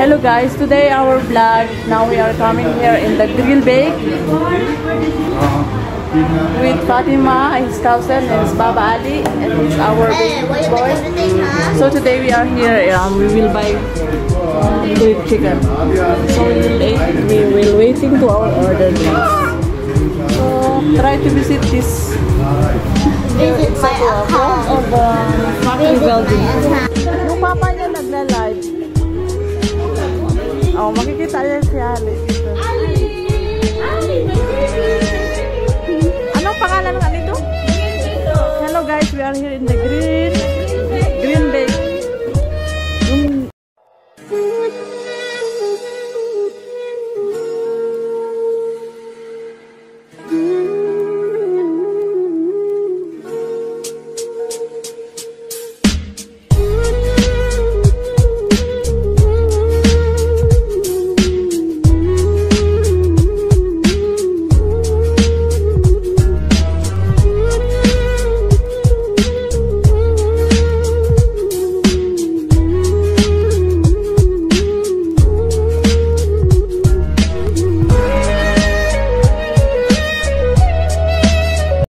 Hello guys, today our vlog. Now we are coming here in the grill bake with Fatima, his cousin, is Baba Ali, and it's our baby boy. So today we are here. Um, we will buy um, grilled chicken. So we will eat, we will waiting to our order. So try to visit this Visit my account. of the factory building. papa niya. Oh, makikita niya si Ali dito. Anong pangalan ng nito? Hello guys, we are here in the grill.